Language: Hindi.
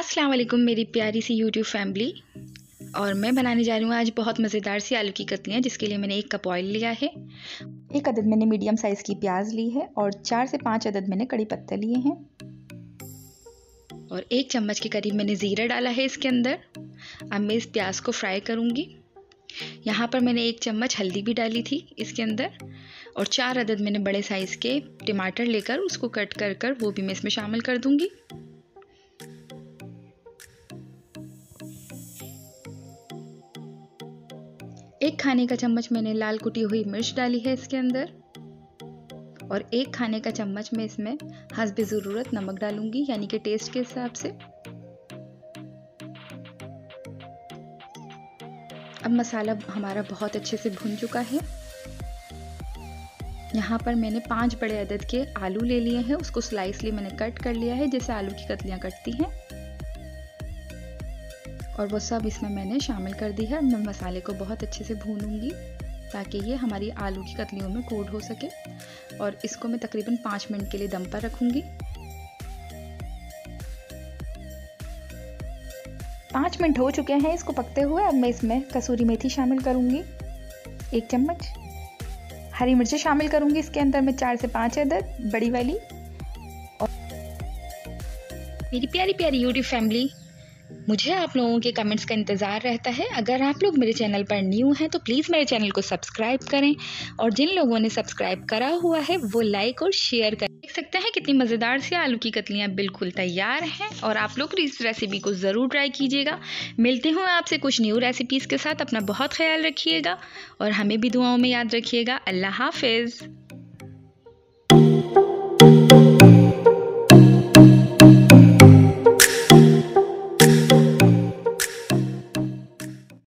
अस्सलाम वालेकुम मेरी प्यारी सी यूट्यूब फैमिली और मैं बनाने जा रही हूँ आज बहुत मज़ेदार सी आलू की कतलियाँ जिसके लिए मैंने एक कप ऑयल लिया है। एक अदद मैंने मीडियम साइज़ की प्याज ली है और चार से पाँच अदद मैंने कड़ी पत्ते लिए हैं। और एक चम्मच के करीब मैंने ज़ीरा डाला है इसके अंदर। अब मैं इस प्याज को फ्राई करूँगी। यहाँ पर मैंने एक चम्मच हल्दी भी डाली थी इसके अंदर। और चार अदद मैंने बड़े साइज़ के टमाटर लेकर उसको कट कर कर वो भी मैं इसमें शामिल कर दूँगी। एक खाने का चम्मच मैंने लाल कुटी हुई मिर्च डाली है इसके अंदर। और एक खाने का चम्मच मैं इसमें हसब ज़रूरत नमक डालूँगी, यानी कि टेस्ट के हिसाब से। अब मसाला हमारा बहुत अच्छे से भुन चुका है। यहाँ पर मैंने पाँच बड़े अदद के आलू ले लिए हैं, उसको स्लाइसली मैंने कट कर लिया है, जैसे आलू की कतलियाँ कटती हैं। और वो सब इसमें मैंने शामिल कर दी है। मैं मसाले को बहुत अच्छे से भूनूँगी ताकि ये हमारी आलू की कतलियों में कोड हो सके। और इसको मैं तकरीबन पाँच मिनट के लिए दम पर रखूँगी। पाँच मिनट हो चुके हैं इसको पकते हुए। अब मैं इसमें कसूरी मेथी शामिल करूँगी। एक चम्मच। हरी मिर्चें शामिल करूँगी इसके अंदर मैं चार से पाँच अदद बड़ी वाली। और मेरी प्यारी प्यारी यूट्यूब फैमिली मुझे आप लोगों के कमेंट्स का इंतज़ार रहता है। अगर आप लोग मेरे चैनल पर न्यू हैं तो प्लीज़ मेरे चैनल को सब्सक्राइब करें। और जिन लोगों ने सब्सक्राइब करा हुआ है, वो लाइक और शेयर करें। देख सकते हैं कितनी मज़ेदार सी आलू की कतलियाँ बिल्कुल तैयार हैं। और आप लोग इस रेसिपी को ज़रूर ट्राई कीजिएगा। मिलते हुए आपसे कुछ न्यू रेसिपीज़ के साथ। अपना बहुत ख्याल रखिएगा। और हमें भी दुआओं में याद रखिएगा। अल्लाह हाफिज़।